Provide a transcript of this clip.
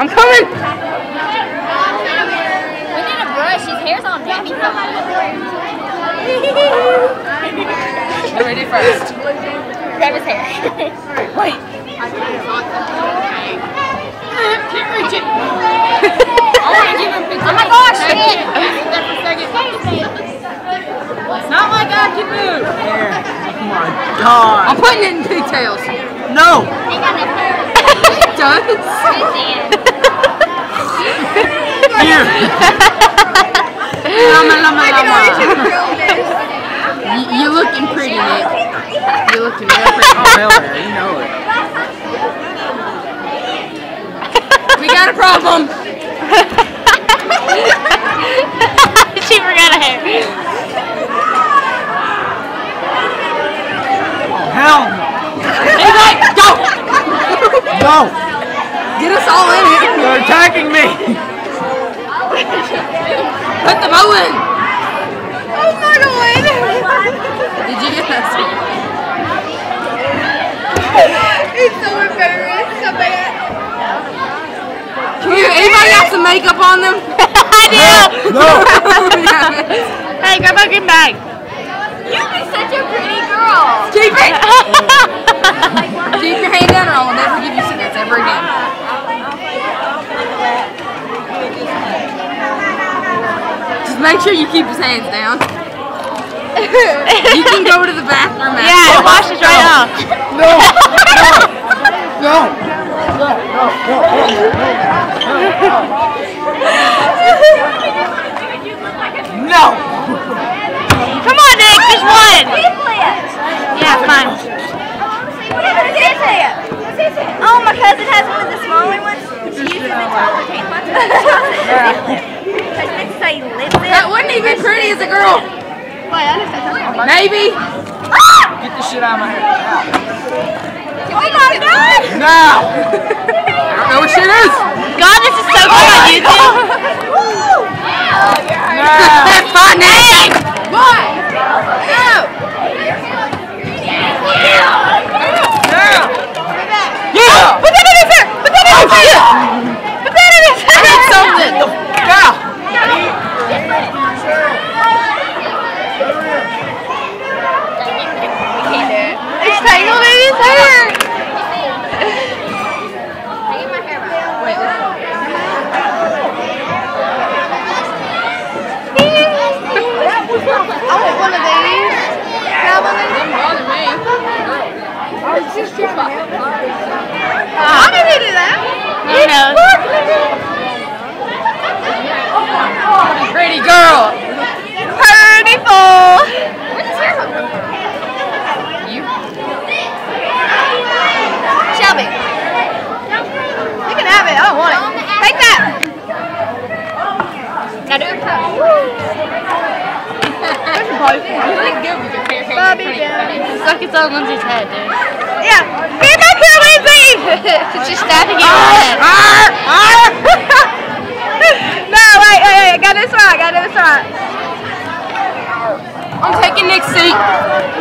I'm coming. We need a brush. His hair's all nappy. Get ready first. Grab his hair. Wait. Can't reach. I want to give him. Oh my gosh. It's not like I can move. There. Oh my god. I'm putting it in pigtails. No. It does. Here. Lama, lama, lama. You, you looking pretty, Nick. You looking real pretty. Oh, hell yeah. You know it. We got a problem. she forgot her hair. Hell no. He's like, go. No. Get us all in here. They're attacking me. Put the bow in. Oh my god. Did you get that? He's so embarrassed. So bad. Can you, anybody got some makeup on them? I do. No. Hey, grab my green bag. You'd be such a pretty girl. Keep it. Keep your hand down make sure you keep his hands down. You can go to the bathroom after. yeah, wash this right off. No. No. No. No. No. No. no. Come on, Nick, just one. Yeah, fine. Oh, my cousin has one of the smaller ones. She uses it to overtake my That wouldn't even be pretty as a girl. Maybe. Get the shit out of my hair. Oh my god! Now. I don't know what shit is. God, this is so good on YouTube. Now. That's fun, Nick. What? No. Now. Yeah. Put that in his hair! Put that in his hair! Put that in his hair! Get something. Now. It's tangled in his hair! Oh, I want one of these. Grab one of these. Bother me. Uh, How did he do that? Who knows? Pretty girl. Beautiful. You. Shelby. You can have it. I don't want it. Take that. Now do it. You. Bobby Pretty down. Suck its on Lindsay's head, dude. Yeah. Get back here, Lindsay! She's stabbing you in the head. no, wait, wait, wait. Got this right. Got this right. I'm taking Nick's seat. You.